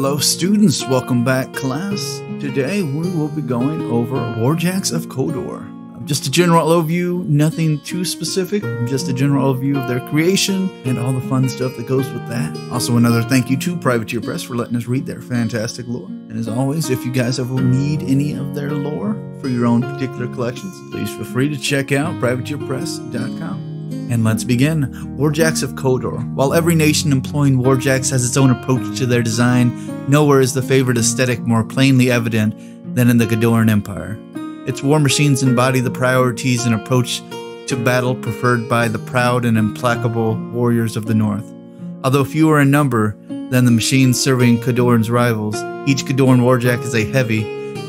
Hello, students. Welcome back, class. Today we will be going over Warjacks of Khador. Just a general overview, nothing too specific, just a general overview of their creation and all the fun stuff that goes with that. Also, another thank you to Privateer Press for letting us read their fantastic lore. And as always, if you guys ever need any of their lore for your own particular collections, please feel free to check out privateerpress.com. And let's begin. Warjacks of Khador. While every nation employing Warjacks has its own approach to their design, nowhere is the favored aesthetic more plainly evident than in the Khadoran Empire. Its war machines embody the priorities and approach to battle preferred by the proud and implacable warriors of the North. Although fewer in number than the machines serving Khadoran's rivals, each Khadoran Warjack is a heavy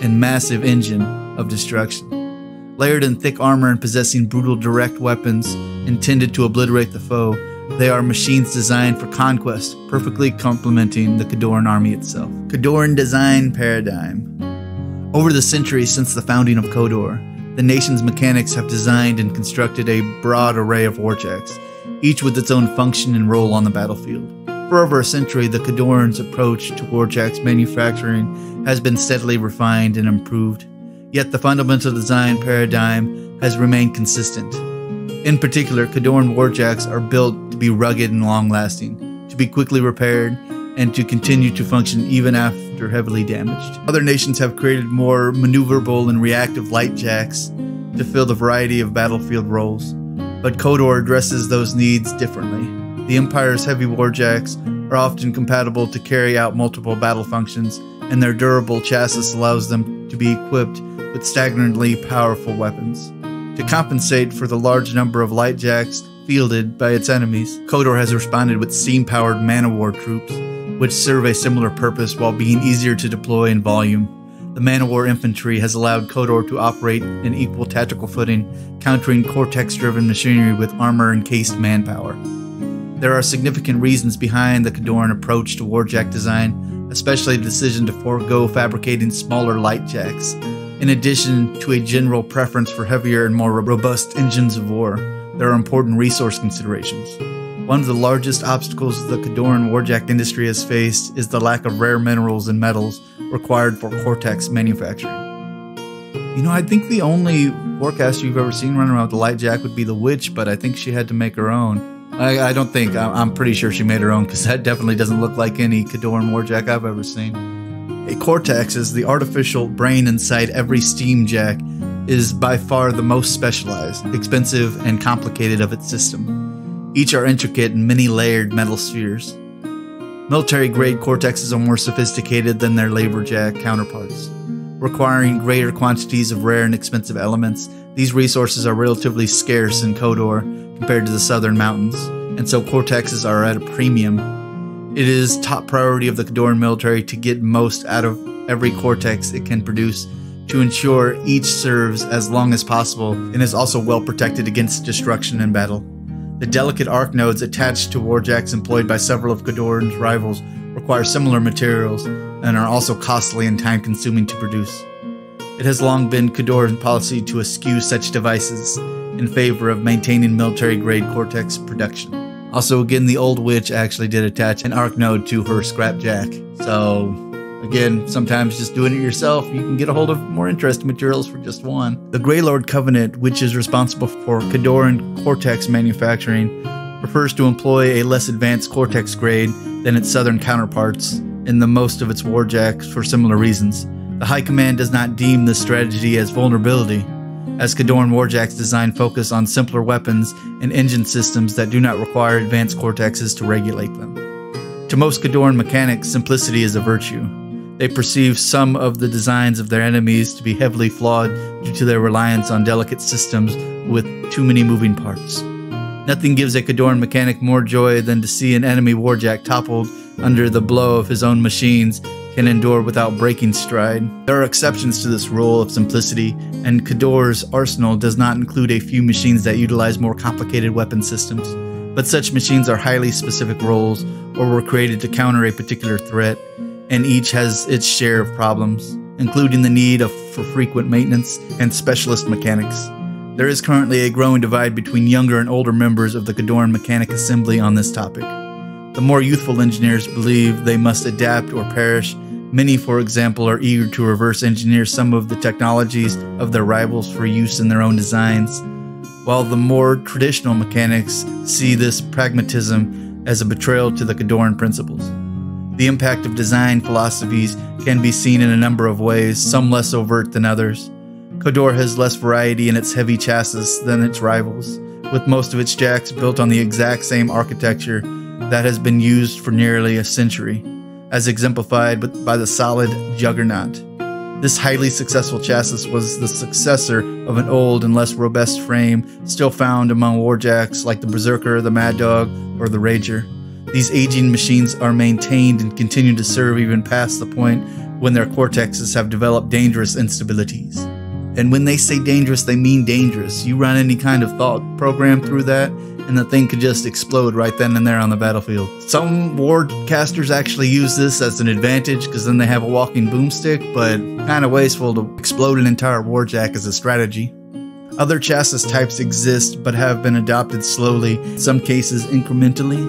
and massive engine of destruction. Layered in thick armor and possessing brutal direct weapons intended to obliterate the foe, they are machines designed for conquest, perfectly complementing the Khadoran army itself. Khadoran Design Paradigm Over the centuries since the founding of Khador, the nation's mechanics have designed and constructed a broad array of warjacks, each with its own function and role on the battlefield. For over a century, the Khadorans' approach to warjacks manufacturing has been steadily refined and improved yet the fundamental design paradigm has remained consistent. In particular, Khadoran warjacks are built to be rugged and long lasting, to be quickly repaired, and to continue to function even after heavily damaged. Other nations have created more maneuverable and reactive light jacks to fill the variety of battlefield roles, but Khador addresses those needs differently. The Empire's heavy warjacks are often compatible to carry out multiple battle functions, and their durable chassis allows them to be equipped with staggering powerful weapons. To compensate for the large number of light jacks fielded by its enemies, Khador has responded with steam powered Man-O-War troops, which serve a similar purpose while being easier to deploy in volume. The Man-O-War infantry has allowed Khador to operate in equal tactical footing, countering Cortex driven machinery with armor encased manpower. There are significant reasons behind the Khadoran approach to warjack design, especially the decision to forego fabricating smaller light jacks in addition to a general preference for heavier and more robust engines of war, there are important resource considerations. One of the largest obstacles the Khadoran warjack industry has faced is the lack of rare minerals and metals required for Cortex manufacturing. You know, I think the only warcaster you've ever seen running around with a light jack would be the witch, but I think she had to make her own. I, I don't think, I'm pretty sure she made her own because that definitely doesn't look like any Khadoran warjack I've ever seen. A cortex is the artificial brain inside every steam jack is by far the most specialized, expensive, and complicated of its system. Each are intricate and many layered metal spheres. Military grade cortexes are more sophisticated than their labor jack counterparts. Requiring greater quantities of rare and expensive elements, these resources are relatively scarce in Khador compared to the southern mountains, and so cortexes are at a premium it is top priority of the Khadoran military to get most out of every cortex it can produce to ensure each serves as long as possible and is also well protected against destruction in battle. The delicate arc nodes attached to warjacks employed by several of Khadoran's rivals require similar materials and are also costly and time consuming to produce. It has long been Khadoran's policy to eschew such devices in favor of maintaining military grade cortex production. Also, again, the old witch actually did attach an arc node to her scrapjack. So, again, sometimes just doing it yourself, you can get a hold of more interesting materials for just one. The Grey Lord Covenant, which is responsible for Khadoran Cortex manufacturing, prefers to employ a less advanced Cortex grade than its southern counterparts in the most of its warjacks for similar reasons. The High Command does not deem this strategy as vulnerability, as Khadoran Warjack's design focus on simpler weapons and engine systems that do not require advanced cortexes to regulate them. To most Khadoran mechanics, simplicity is a virtue. They perceive some of the designs of their enemies to be heavily flawed due to their reliance on delicate systems with too many moving parts. Nothing gives a Khadoran mechanic more joy than to see an enemy warjack toppled under the blow of his own machines can endure without breaking stride. There are exceptions to this rule of simplicity, and Khador's arsenal does not include a few machines that utilize more complicated weapon systems. But such machines are highly specific roles or were created to counter a particular threat, and each has its share of problems, including the need of, for frequent maintenance and specialist mechanics. There is currently a growing divide between younger and older members of the Khadoran Mechanic Assembly on this topic. The more youthful engineers believe they must adapt or perish. Many, for example, are eager to reverse engineer some of the technologies of their rivals for use in their own designs, while the more traditional mechanics see this pragmatism as a betrayal to the Khadoran principles. The impact of design philosophies can be seen in a number of ways, some less overt than others. Khador has less variety in its heavy chassis than its rivals, with most of its jacks built on the exact same architecture that has been used for nearly a century, as exemplified by the solid Juggernaut. This highly successful chassis was the successor of an old and less robust frame still found among warjacks like the Berserker, the Mad Dog, or the Rager. These aging machines are maintained and continue to serve even past the point when their cortexes have developed dangerous instabilities. And when they say dangerous, they mean dangerous. You run any kind of thought program through that, and the thing could just explode right then and there on the battlefield. Some warcasters actually use this as an advantage because then they have a walking boomstick, but kind of wasteful to explode an entire warjack as a strategy. Other chassis types exist but have been adopted slowly, in some cases incrementally,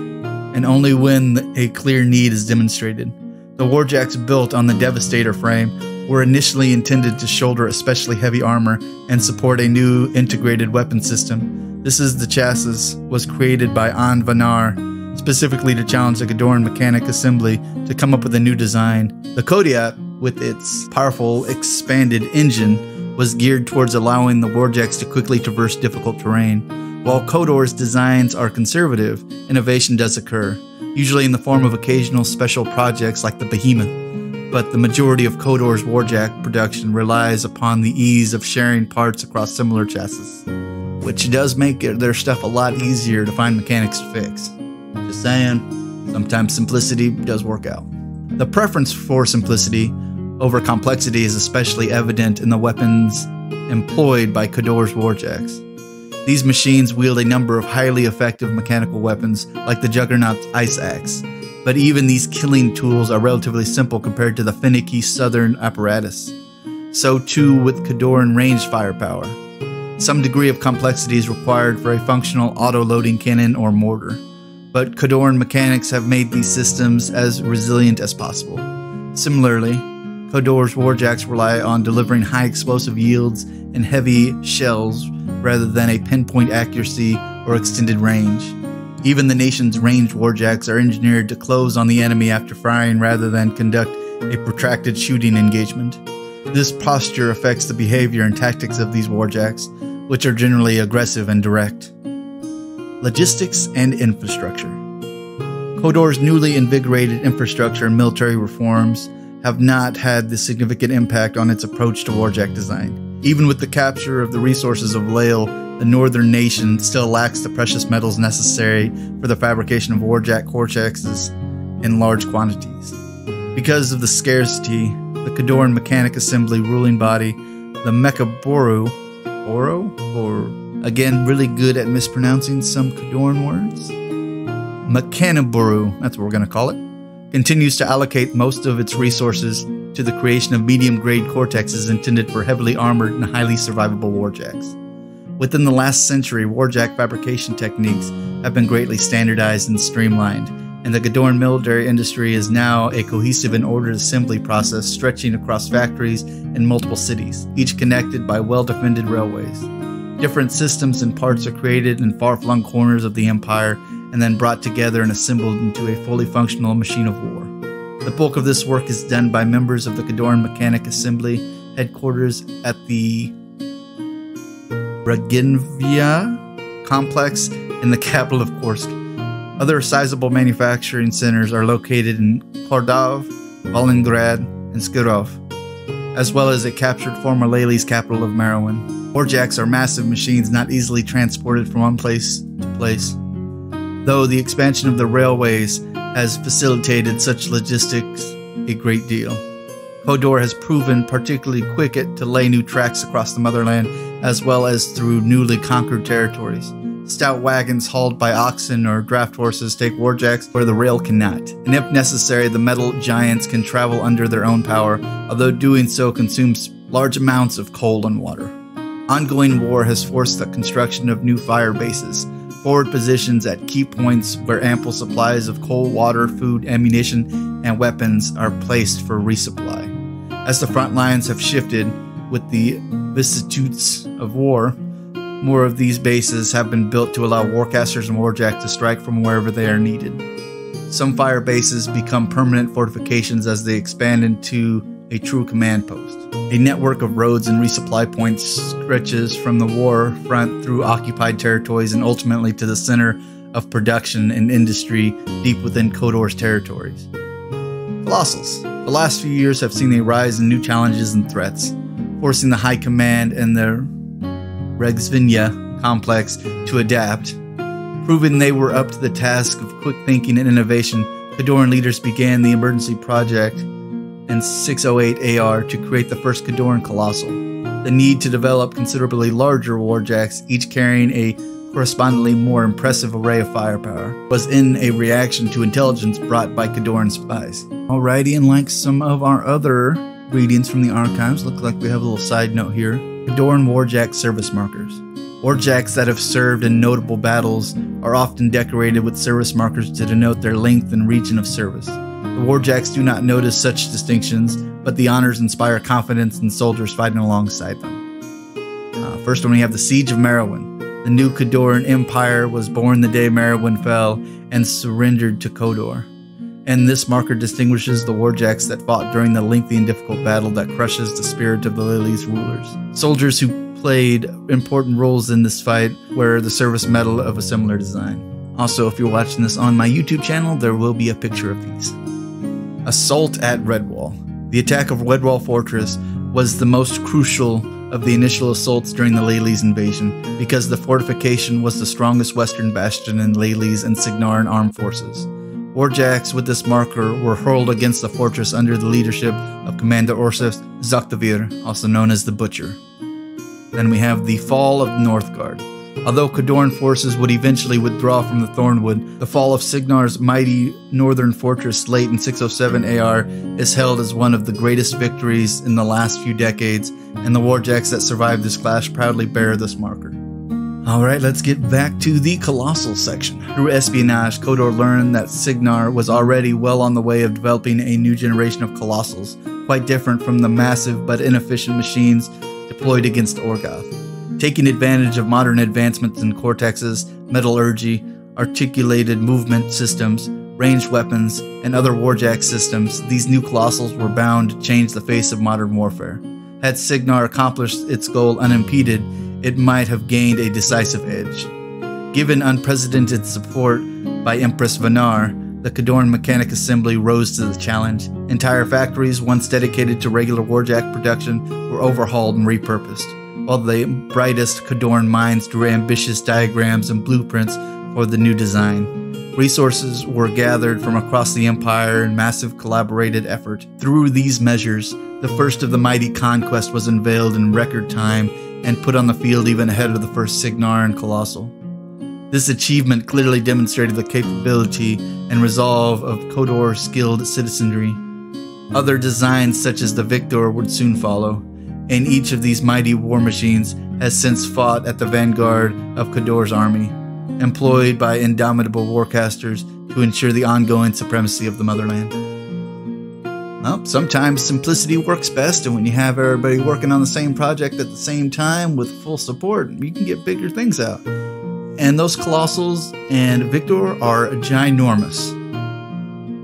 and only when a clear need is demonstrated. The warjacks built on the Devastator frame were initially intended to shoulder especially heavy armor and support a new integrated weapon system. This is the chassis was created by Ayn Vanar, specifically to challenge the Khadoran Mechanic Assembly to come up with a new design. The Kodiak, with its powerful expanded engine, was geared towards allowing the warjacks to quickly traverse difficult terrain. While Khador's designs are conservative, innovation does occur, usually in the form of occasional special projects like the Behemoth. But the majority of Khador's Warjack production relies upon the ease of sharing parts across similar chassis, which does make their stuff a lot easier to find mechanics to fix. Just saying, sometimes simplicity does work out. The preference for simplicity over complexity is especially evident in the weapons employed by Khador's Warjacks. These machines wield a number of highly effective mechanical weapons, like the Juggernaut's Ice Axe, but even these killing tools are relatively simple compared to the finicky southern apparatus. So too with Khadoran ranged firepower. Some degree of complexity is required for a functional auto-loading cannon or mortar, but Khadoran mechanics have made these systems as resilient as possible. Similarly, Khador's warjacks rely on delivering high explosive yields and heavy shells rather than a pinpoint accuracy or extended range. Even the nation's ranged warjacks are engineered to close on the enemy after firing rather than conduct a protracted shooting engagement. This posture affects the behavior and tactics of these warjacks, which are generally aggressive and direct. Logistics and infrastructure. Khador's newly invigorated infrastructure and military reforms have not had the significant impact on its approach to warjack design. Even with the capture of the resources of Llael, the northern nation still lacks the precious metals necessary for the fabrication of warjack cortexes in large quantities. Because of the scarcity, the Khadoran Mechanic Assembly ruling body, the Mekaboru, Oro, or again, really good at mispronouncing some Khadoran words? Mechaniboru, that's what we're going to call it continues to allocate most of its resources to the creation of medium grade cortexes intended for heavily armored and highly survivable warjacks. Within the last century, warjack fabrication techniques have been greatly standardized and streamlined, and the Khadoran military industry is now a cohesive and ordered assembly process stretching across factories in multiple cities, each connected by well defended railways. Different systems and parts are created in far flung corners of the empire and then brought together and assembled into a fully functional machine of war. The bulk of this work is done by members of the Khadoran Mechanic Assembly headquarters at the Braginvia complex in the capital of Korsk. Other sizable manufacturing centers are located in Khardov, Volgograd, and Skirov, as well as a captured former Llaelese capital of Merywyn. Warjacks are massive machines not easily transported from one place to place though the expansion of the railways has facilitated such logistics a great deal. Khador has proven particularly quick at to lay new tracks across the motherland as well as through newly conquered territories. Stout wagons hauled by oxen or draft horses take warjacks where the rail cannot, and if necessary, the metal giants can travel under their own power, although doing so consumes large amounts of coal and water. Ongoing war has forced the construction of new fire bases, forward positions at key points where ample supplies of coal, water, food, ammunition, and weapons are placed for resupply. As the front lines have shifted with the vicissitudes of war, more of these bases have been built to allow warcasters and warjacks to strike from wherever they are needed. Some fire bases become permanent fortifications as they expand into a true command post. A network of roads and resupply points stretches from the war front through occupied territories and ultimately to the center of production and industry deep within Khador's territories. Colossals. The last few years have seen a rise in new challenges and threats, forcing the High Command and the Regsvinya complex to adapt. Proving they were up to the task of quick thinking and innovation, Khadoran leaders began the emergency project and 608 AR to create the first Khadoran Colossal. The need to develop considerably larger warjacks, each carrying a correspondingly more impressive array of firepower, was in a reaction to intelligence brought by Khadoran spies. Alrighty, and like some of our other readings from the archives, look like we have a little side note here. Khadoran Warjack service markers. Warjacks that have served in notable battles are often decorated with service markers to denote their length and region of service. The Warjacks do not notice such distinctions, but the honors inspire confidence in soldiers fighting alongside them. Uh, first one, we have the Siege of Merywyn. The new Khadoran Empire was born the day Merywyn fell and surrendered to Khador. And this marker distinguishes the Warjacks that fought during the lengthy and difficult battle that crushes the spirit of the Llaelese rulers. Soldiers who played important roles in this fight wear the service medal of a similar design. Also, if you're watching this on my YouTube channel, there will be a picture of these. Assault at Redwall. The attack of Redwall Fortress was the most crucial of the initial assaults during the Llaelese invasion, because the fortification was the strongest western bastion in Llaelese and Cygnaran armed forces. Warjacks with this marker were hurled against the fortress under the leadership of Commander Orsus Zoktavir, also known as the Butcher. Then we have the Fall of Northguard. Although Khadoran forces would eventually withdraw from the Thornwood, the fall of Cygnar's mighty northern fortress late in 607 AR is held as one of the greatest victories in the last few decades, and the warjacks that survived this clash proudly bear this marker. Alright, let's get back to the Colossal section. Through espionage, Khador learned that Cygnar was already well on the way of developing a new generation of Colossals, quite different from the massive but inefficient machines deployed against Orgoth taking advantage of modern advancements in cortexes, metallurgy, articulated movement systems, ranged weapons, and other warjack systems, these new colossals were bound to change the face of modern warfare. Had Cygnar accomplished its goal unimpeded, it might have gained a decisive edge. Given unprecedented support by Empress Vanar, the Khadoran Mechanic Assembly rose to the challenge. Entire factories, once dedicated to regular warjack production, were overhauled and repurposed while the brightest Khadoran minds drew ambitious diagrams and blueprints for the new design. Resources were gathered from across the empire in massive collaborated effort. Through these measures, the first of the mighty conquest was unveiled in record time and put on the field even ahead of the first Cygnaran Colossal. This achievement clearly demonstrated the capability and resolve of Khador's skilled citizenry. Other designs, such as the Victor, would soon follow and each of these mighty war machines has since fought at the vanguard of Khador's army, employed by indomitable warcasters to ensure the ongoing supremacy of the motherland. Well, sometimes simplicity works best, and when you have everybody working on the same project at the same time with full support, you can get bigger things out. And those Colossals and Victor are ginormous.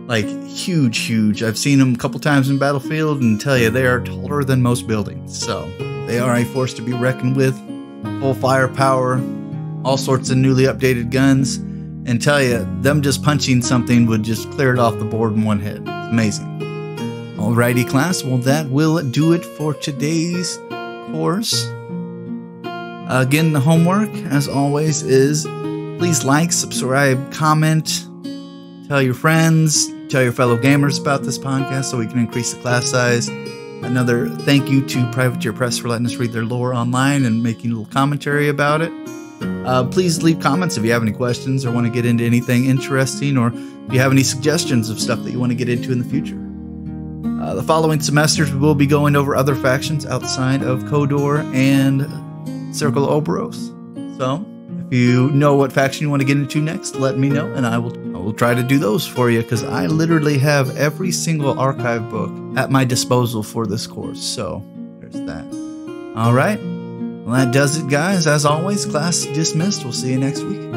Like, huge, huge. I've seen them a couple times in Battlefield and tell you they are taller than most buildings. So they are a force to be reckoned with. Full firepower, all sorts of newly updated guns, and tell you, them just punching something would just clear it off the board in one hit. It's amazing. Alrighty, class. Well, that will do it for today's course. Again, the homework, as always, is please like, subscribe, comment, tell your friends, Tell your fellow gamers about this podcast so we can increase the class size. Another thank you to Privateer Press for letting us read their lore online and making a little commentary about it. Uh, please leave comments if you have any questions or want to get into anything interesting, or if you have any suggestions of stuff that you want to get into in the future. Uh, the following semesters, we will be going over other factions outside of Khador and Circle Orboros. So, If you know what faction you want to get into next, let me know, and I will I will try to do those for you because I literally have every single archive book at my disposal for this course. So there's that. All right. Well, that does it, guys. As always, class dismissed. We'll see you next week.